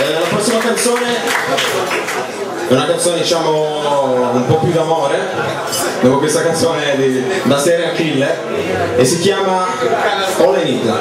Eh, la prossima canzone è una canzone diciamo un po' più d'amore, dopo questa canzone di, da serie Killer, e si chiama All I Need.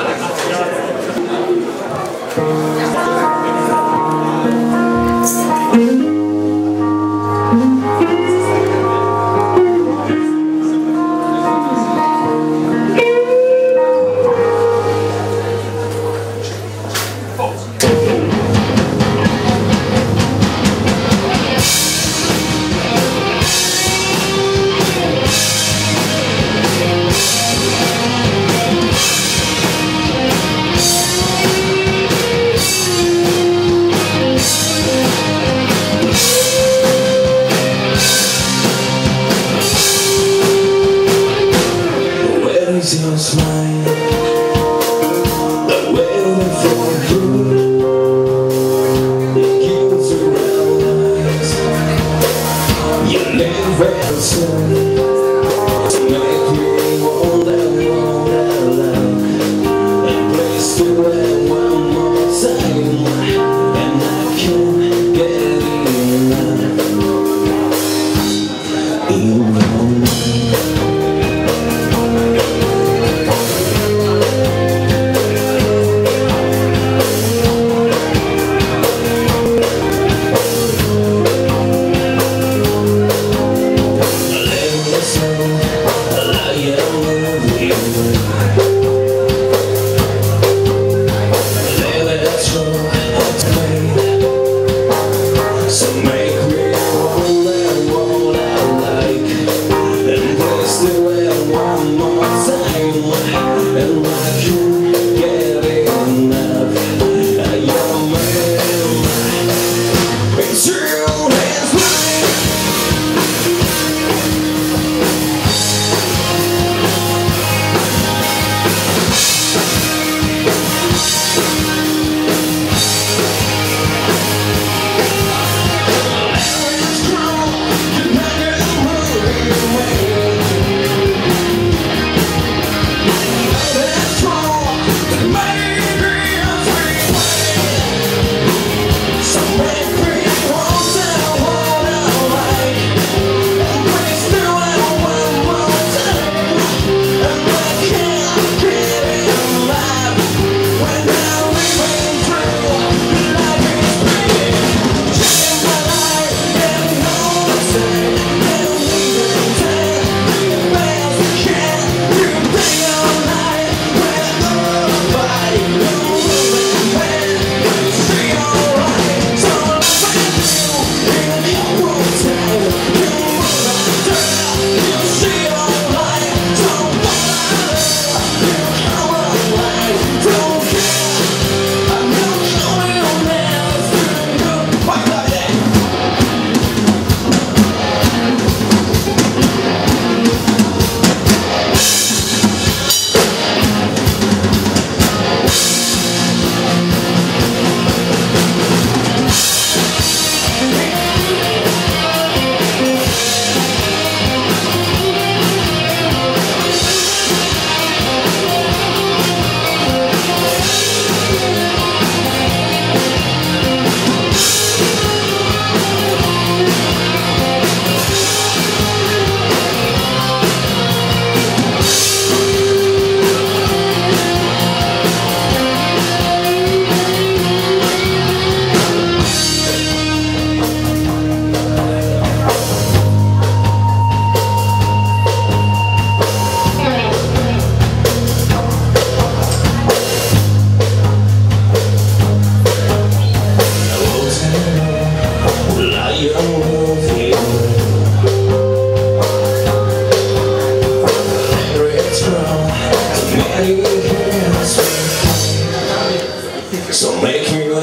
You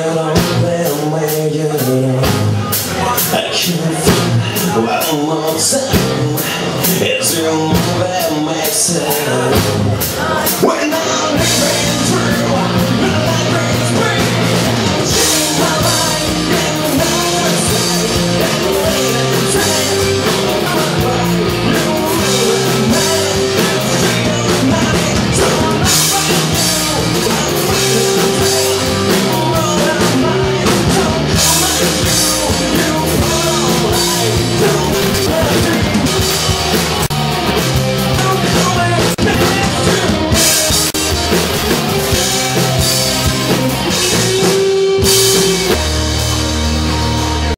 I can't find one more time It's your move that